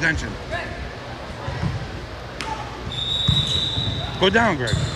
attention. Go down, Greg.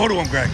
Go to him, Greg.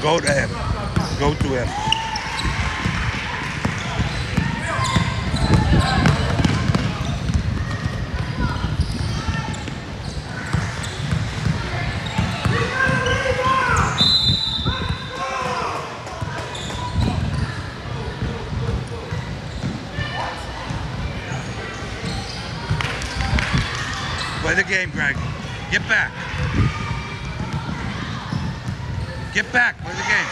Go to him. Go to him. Play the game, Greg. Get back. Get back. Play the game.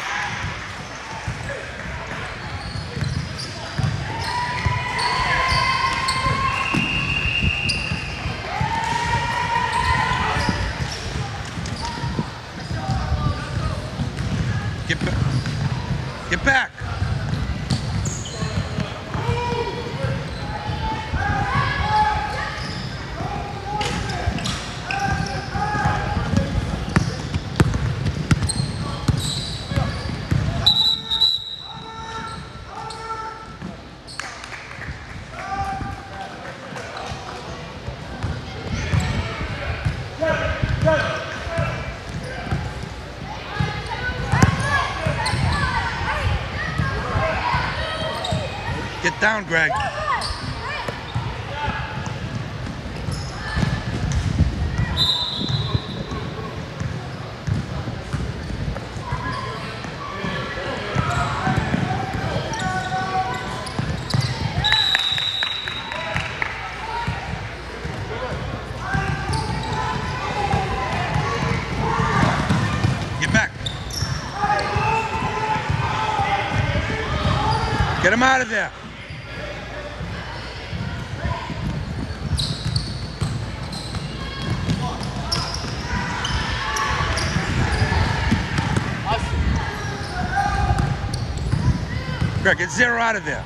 Get back. Get back. Get down, Greg. Get. Get him out of there. Greg, get zero out of there.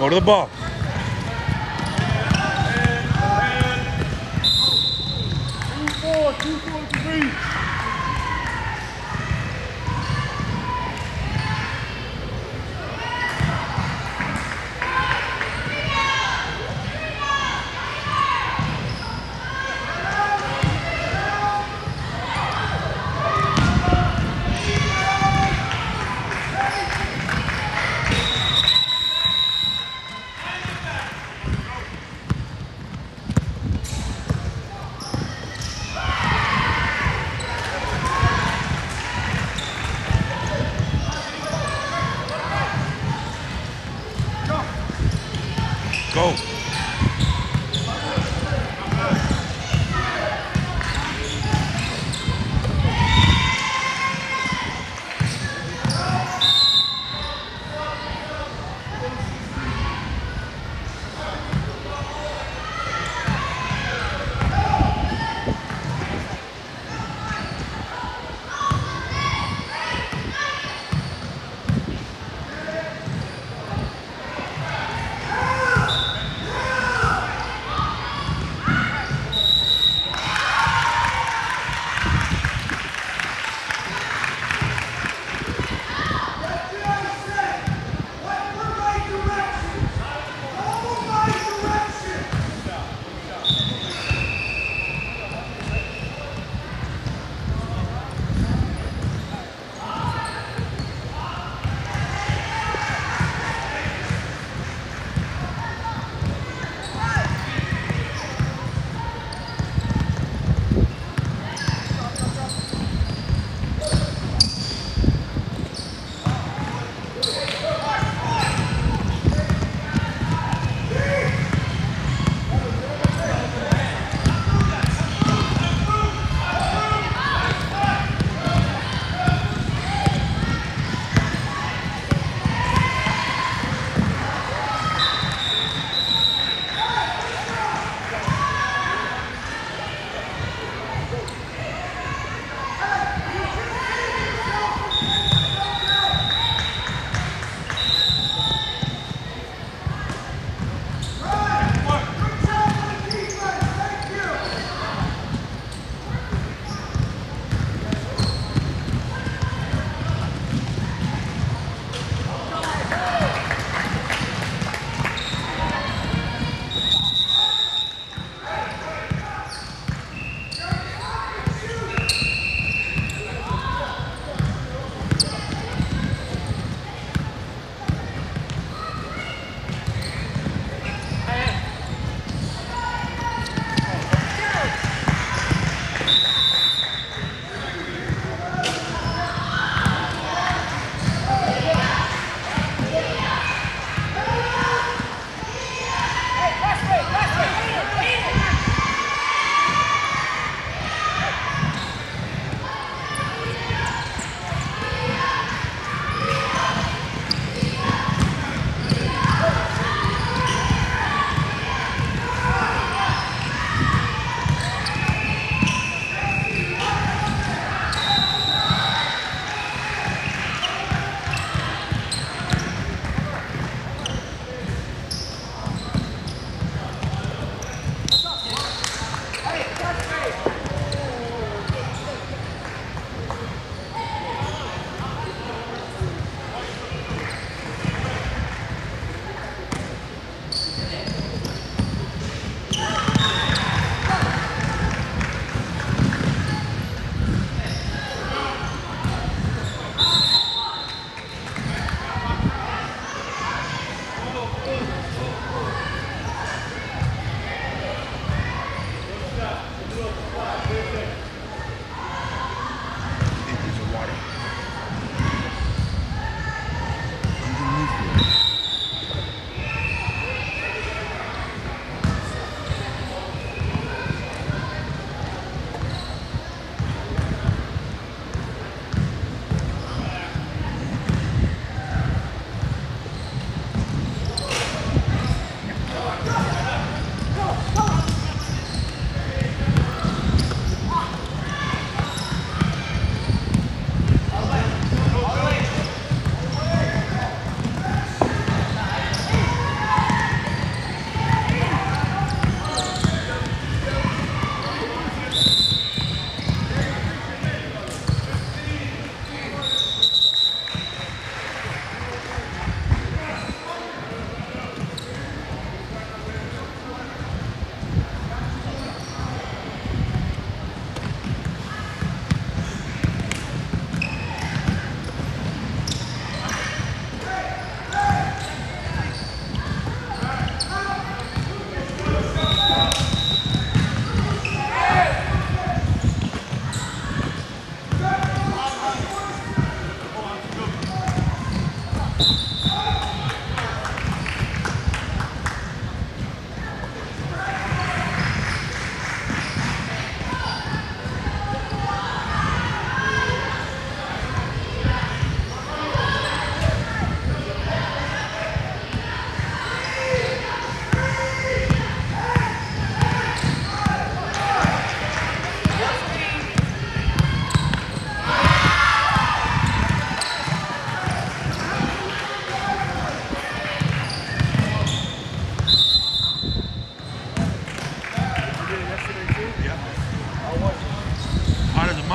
Go to the ball.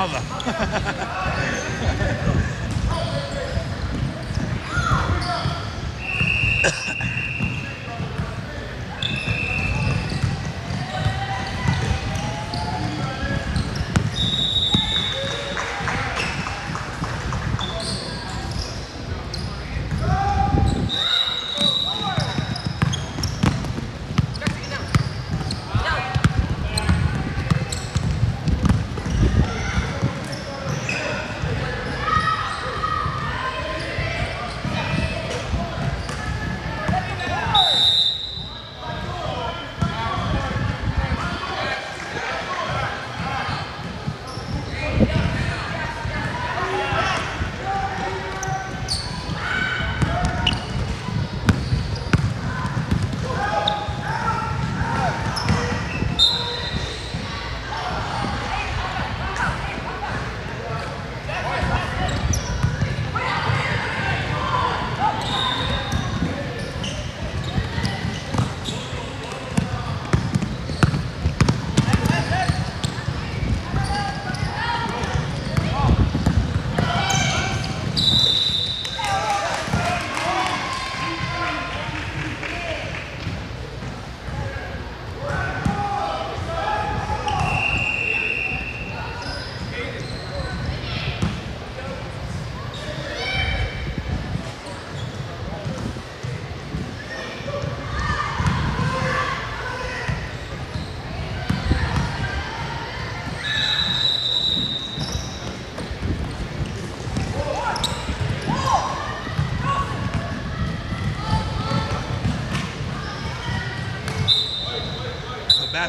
It?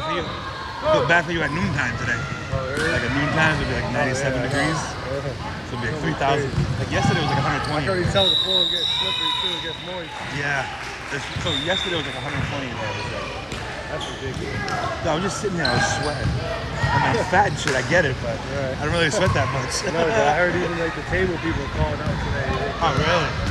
Bad for you. Feel bad for you at noontime today. Oh, really? Like at noontime, it'll be like 97 yeah. degrees. So it'll be like 3,000. Like yesterday was like I 120. can already tell the floor gets slippery too, it gets moist. Yeah. This- So yesterday was like 120 in there today. That's ridiculous. No, I was just sitting there, I was sweating. I'm like fat and shit, I get it, but Right. I don't really sweat that much. No, I heard even like the table people calling out today. oh, really?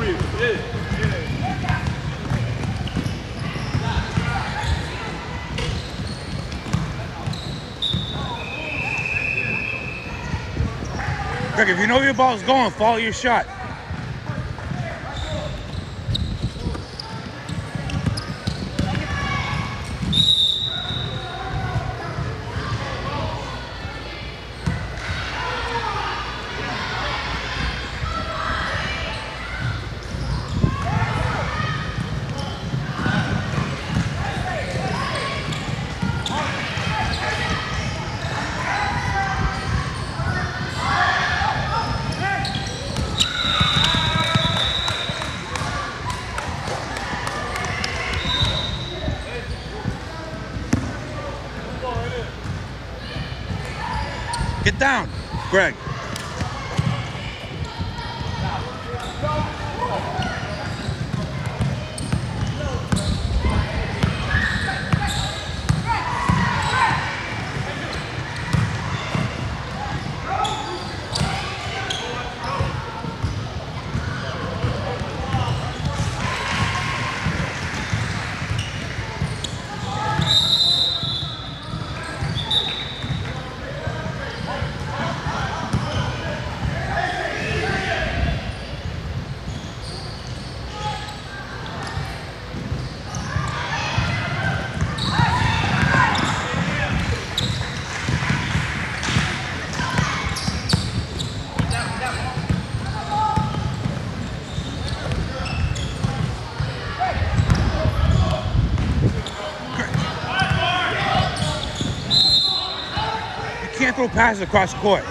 Yeah. Greg, if you know your ball's going, follow your shot. Get down, Greg. Throw passes across court.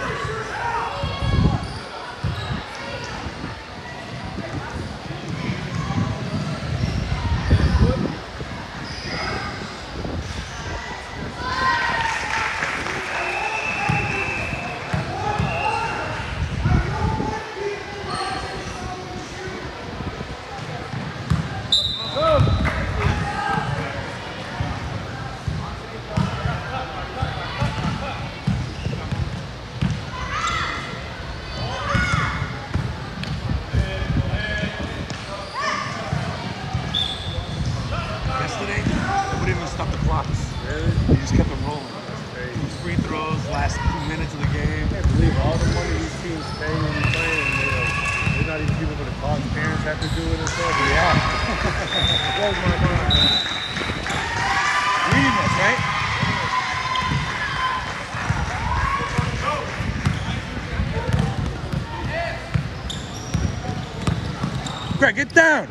Greg, get down.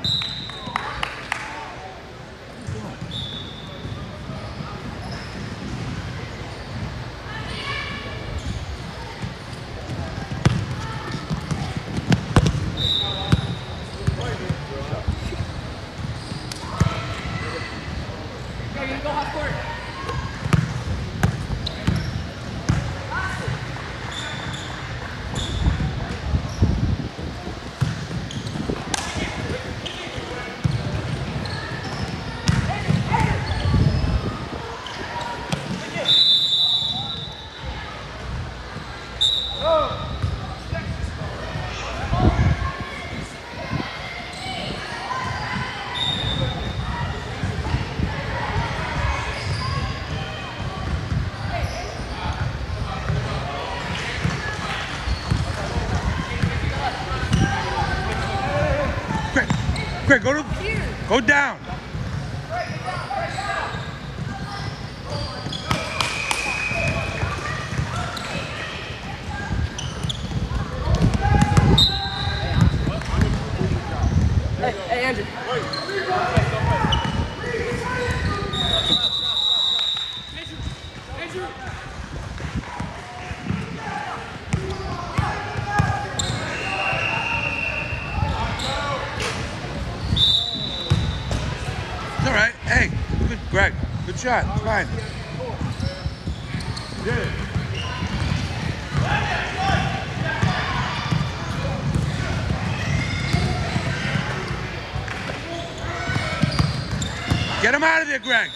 Greg, Greg, go to, go down. Hey, good, Greg. Good shot. Fine. Get him out of there, Greg.